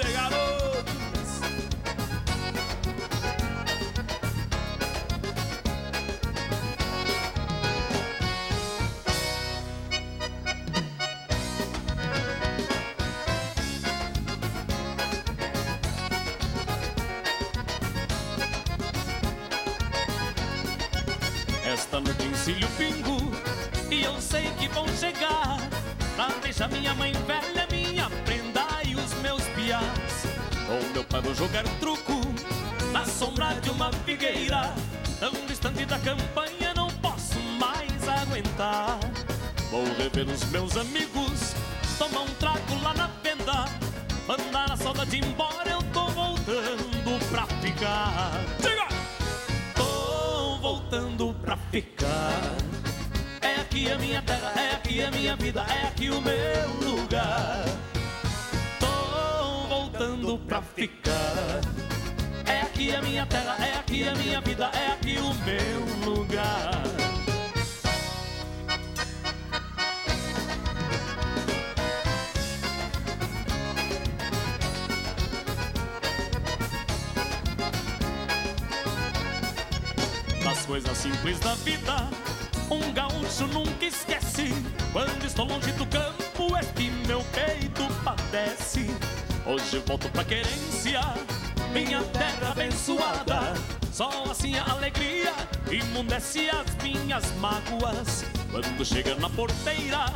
você, garoto. Esta noite ensino pingo e eu sei que vão chegar. Mas deixa minha mãe velha meu pai vou jogar truco na sombra de uma figueira. Tão distante da campanha não posso mais aguentar. Vou rever os meus amigos, tomar um trago lá na venda. Mandar a saudade embora, eu tô voltando pra ficar. Diga! Tô voltando pra ficar. É aqui a minha terra, é aqui a minha vida, é aqui o meu lugar ficar É aqui a minha terra, é aqui a minha vida, é aqui o meu lugar Das coisas simples da vida, um gaúcho nunca esquece. Quando estou longe do campo, é que meu peito padece. Hoje volto pra querência, minha terra abençoada. Só assim a alegria imundece as minhas mágoas. Quando chega na porteira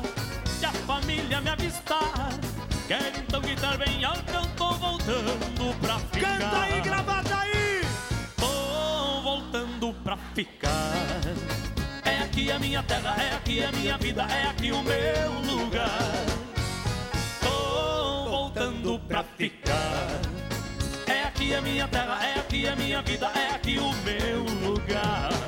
e a família me avistar, quer então gritar bem alto, eu tô voltando pra ficar. Canta aí, gravata aí! Tô voltando pra ficar. É aqui a minha terra, é aqui a minha vida, é aqui o meu lugar pra ficar. É aqui a minha terra, é aqui a minha vida, é aqui o meu lugar.